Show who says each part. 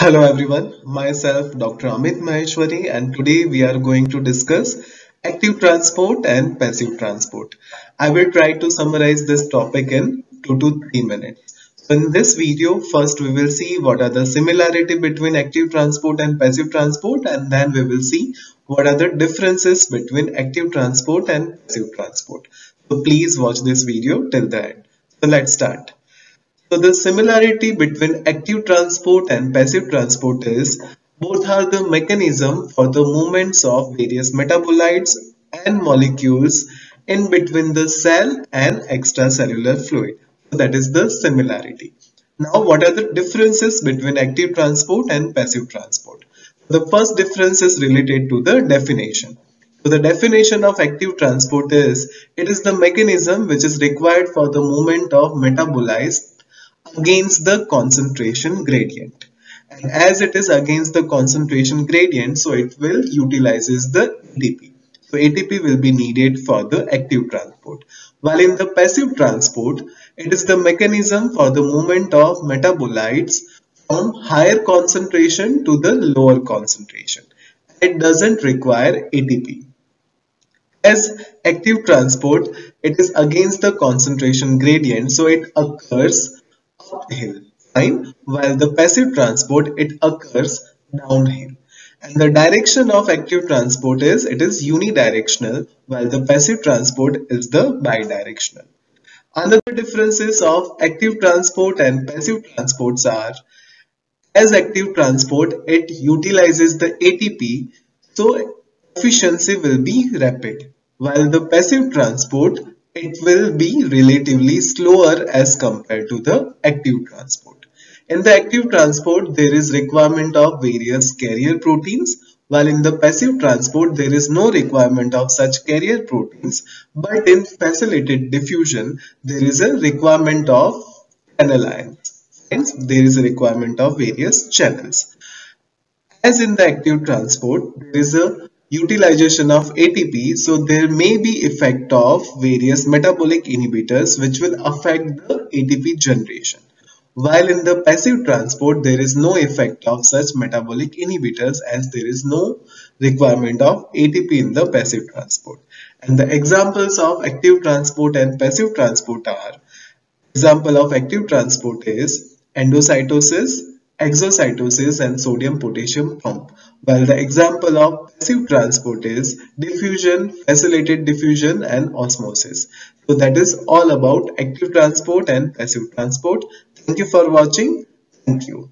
Speaker 1: Hello everyone, myself Dr. Amit Maheshwari and today we are going to discuss active transport and passive transport. I will try to summarize this topic in 2 to 3 minutes. So in this video, first we will see what are the similarity between active transport and passive transport and then we will see what are the differences between active transport and passive transport. So please watch this video till the end. So let's start. So the similarity between active transport and passive transport is both are the mechanism for the movements of various metabolites and molecules in between the cell and extracellular fluid. So that is the similarity. Now what are the differences between active transport and passive transport? The first difference is related to the definition. So the definition of active transport is it is the mechanism which is required for the movement of metabolites against the concentration gradient and as it is against the concentration gradient so it will utilizes the ATP. So ATP will be needed for the active transport. While in the passive transport, it is the mechanism for the movement of metabolites from higher concentration to the lower concentration. It doesn't require ATP. As active transport, it is against the concentration gradient, so it occurs uphill fine. While the passive transport it occurs downhill. And the direction of active transport is it is unidirectional while the passive transport is the bidirectional. Another differences of active transport and passive transports are as active transport it utilizes the ATP so efficiency will be rapid. While the passive transport it will be relatively slower as compared to the active transport. In the active transport, there is requirement of various carrier proteins, while in the passive transport, there is no requirement of such carrier proteins, but in facilitated diffusion, there is a requirement of channel ions. Hence, there is a requirement of various channels. As in the active transport, there is a utilization of ATP so there may be effect of various metabolic inhibitors which will affect the ATP generation. While in the passive transport there is no effect of such metabolic inhibitors as there is no requirement of ATP in the passive transport. And the examples of active transport and passive transport are example of active transport is endocytosis exocytosis and sodium potassium pump while the example of passive transport is diffusion facilitated diffusion and osmosis. So that is all about active transport and passive transport. Thank you for watching. Thank you